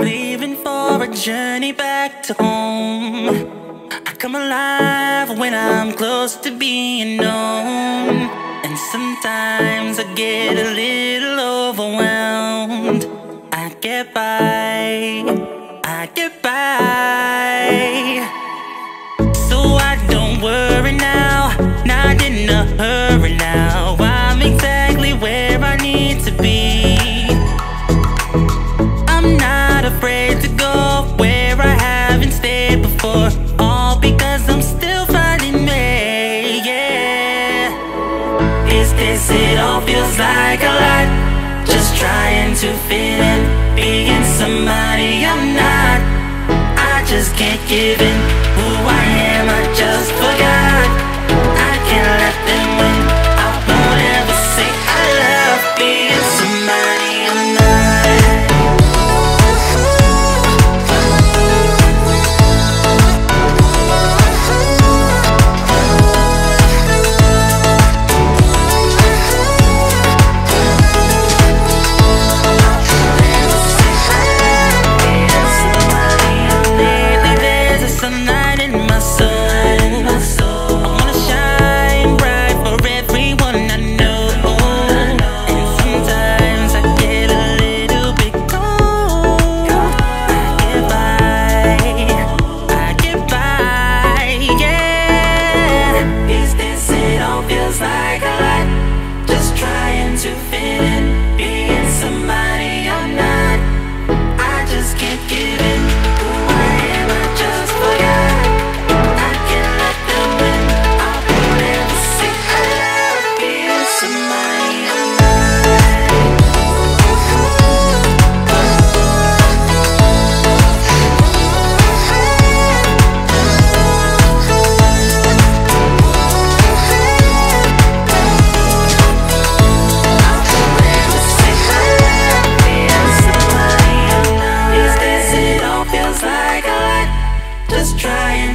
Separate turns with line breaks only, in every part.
Leaving for a journey back to home. I come alive when I'm close to being known. And sometimes I get a little overwhelmed. I get by, I get by. Before. All because I'm still finding me. Yeah. Is this it all feels like a lot? Just trying to fit in, being somebody I'm not. I just can't give in.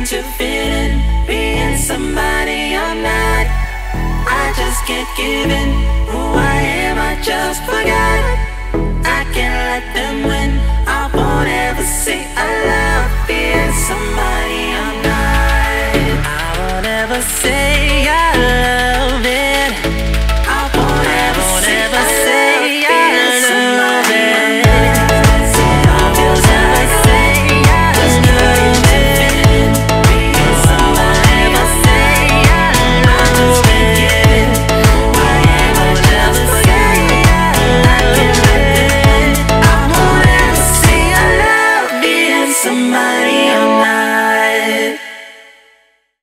to fit in, being somebody I'm not. I just can't give in. Who I am, I just forgot. I can't let them win. I won't ever say I love being somebody I'm not. I won't ever say.